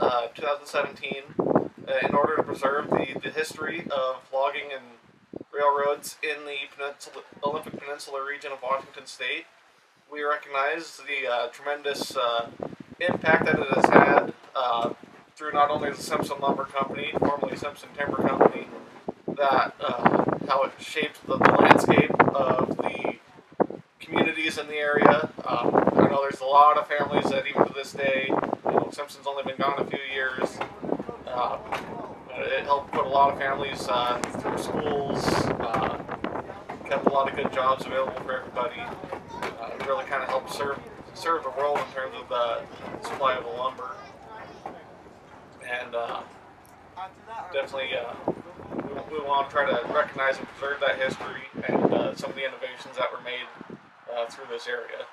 uh, 2017 uh, in order to preserve the, the history of logging and railroads in the peninsula, Olympic Peninsula region of Washington State. We recognize the uh, tremendous uh, impact that it has had uh, through not only the Simpson Lumber Company, formerly Simpson Timber Company, that uh, how it shaped the, the landscape of the communities in the area. Um, I know there's a lot of families that even day, you know, Simpson's only been gone a few years. Uh, it helped put a lot of families uh, through schools, uh, kept a lot of good jobs available for everybody. Uh, it really kind of helped serve serve the world in terms of the supply of the lumber. And uh, definitely, uh, we, we want to try to recognize and preserve that history and some of the innovations that were made through this area.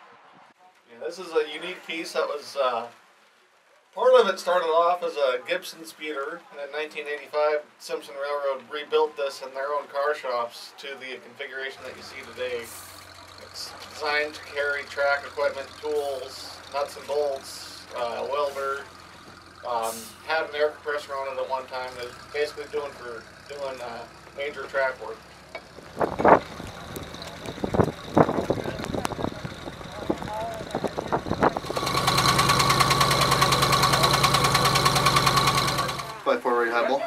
Yeah, this is a unique piece that was uh, part of it started off as a Gibson speeder. And in 1985, Simpson Railroad rebuilt this in their own car shops to the configuration that you see today. It's designed to carry track equipment, tools, nuts and bolts, uh, welder. Um, had an air compressor on it at one time. That was basically doing for doing uh, major track work. Four ball.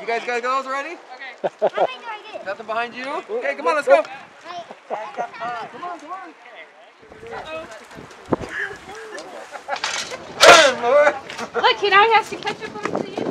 You guys, got those ready? How many do I get? Nothing behind you? Okay, come on, let's go. Look, he now has to catch up on you.